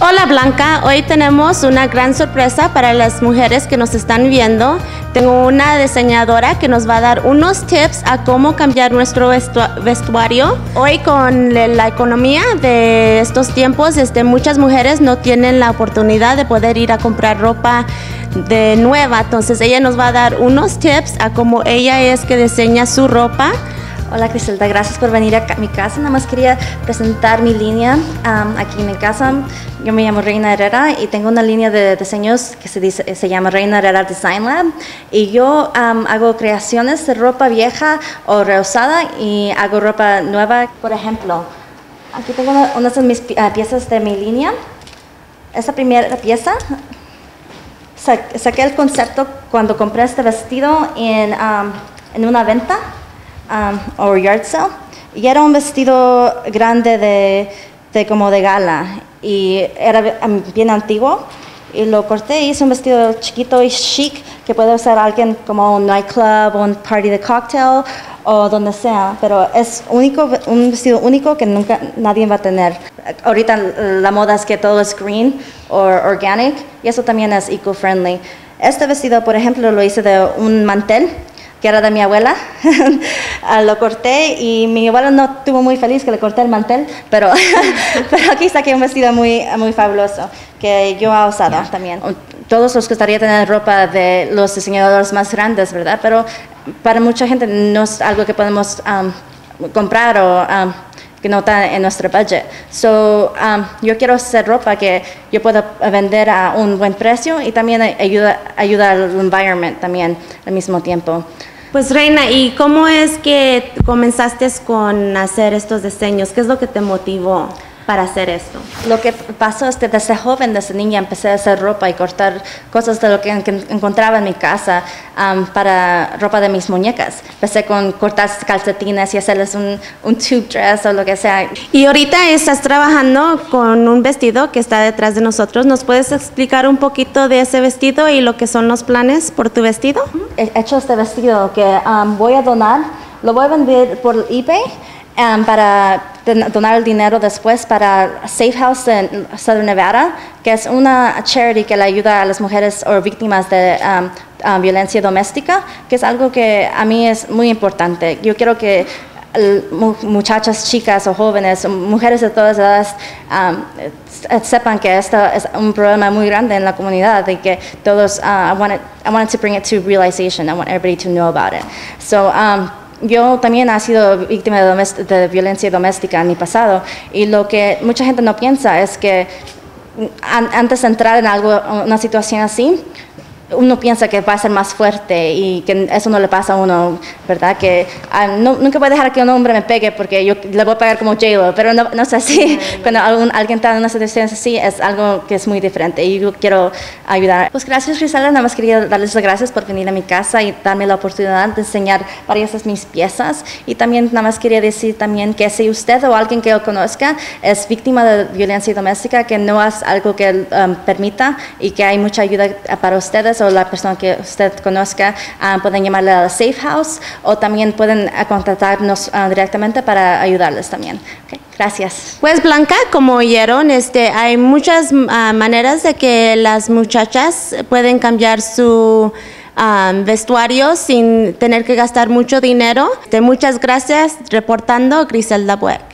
Hola Blanca, hoy tenemos una gran sorpresa para las mujeres que nos están viendo. Tengo una diseñadora que nos va a dar unos tips a cómo cambiar nuestro vestuario. Hoy con la economía de estos tiempos, este, muchas mujeres no tienen la oportunidad de poder ir a comprar ropa de nueva. Entonces ella nos va a dar unos tips a cómo ella es que diseña su ropa. Hola Criselda, gracias por venir a mi casa. Nada más quería presentar mi línea aquí en mi casa. Yo me llamo Reina Herrera y tengo una línea de diseños que se, dice, se llama Reina Herrera Design Lab. Y yo hago creaciones de ropa vieja o reusada y hago ropa nueva. Por ejemplo, aquí tengo una, de mis ah, piezas de mi línea. Esta primera pieza saqué el concepto cuando compré este vestido en, en una venta um, o yard sale. Y era un vestido grande de, como de gala. Y era um, bien antiguo. Y lo corté y hice un vestido chiquito y chic que puede usar alguien como un nightclub o un party de cocktail o donde sea, pero es único, un vestido único que nunca nadie va a tener. Ahorita la moda es que todo es green o organic y eso también es eco-friendly. Este vestido, por ejemplo, lo hice de un mantel que era de mi abuela. Lo corté y mi abuela no estuvo muy feliz que le corté el mantel, pero, pero aquí saqué un vestido muy, muy fabuloso que yo he usado también. Todos nos gustaría tener ropa de los diseñadores más grandes, ¿verdad? Pero para mucha gente no es algo que podemos comprar o que no está en nuestro budget. So, um, yo quiero hacer ropa que yo pueda vender a un buen precio y también ayuda, ayuda al environment también al mismo tiempo. Pues Reina, ¿y cómo es que comenzaste con hacer estos diseños? ¿Qué es lo que te motivó? Para hacer esto? Lo que pasó es que desde joven, desde niña, empecé a hacer ropa y cortar cosas de lo que, encontraba en mi casa para ropa de mis muñecas. Empecé con cortar calcetines y hacerles un, un tube dress o lo que sea. Y ahorita estás trabajando con un vestido que está detrás de nosotros. ¿Nos puedes explicar un poquito de ese vestido y lo que son los planes por tu vestido? He hecho este vestido que voy a donar, lo voy a vender por eBay Um, para donar el dinero después para Safe House en Southern Nevada, que es una charity que le ayuda a las mujeres o víctimas de um, um, violencia doméstica, que es algo que a mí es muy importante. Yo quiero que muchachas, chicas o jóvenes, mujeres de todas edades, sepan que esto es un problema muy grande en la comunidad y que todos, uh, I, wanted, I wanted to bring it to realization. I want everybody to know about it. So, yo también he sido víctima de, violencia doméstica en mi pasado y lo que mucha gente no piensa es que antes de entrar en algo, una situación así, uno piensa que va a ser más fuerte y que eso no le pasa a uno, ¿verdad? Que ah, nunca voy a dejar que un hombre me pegue porque yo le voy a pegar como j pero no, no es así. Cuando alguien está en una situación así, es algo que es muy diferente y yo quiero ayudar. Pues gracias, Griselda, nada más quería darles las gracias por venir a mi casa y darme la oportunidad de enseñar varias de mis piezas y también nada más quería decir también que si usted o alguien que lo conozca es víctima de violencia doméstica, que no es algo que um, permita y que hay mucha ayuda para ustedes o la persona que usted conozca, ah, pueden llamarle a la Safe House o también pueden ah, contactarnos ah, directamente para ayudarles también. gracias. Pues Blanca, como oyeron, este, hay muchas maneras de que las muchachas pueden cambiar su vestuario sin tener que gastar mucho dinero. De muchas gracias. Reportando Griselda Buek.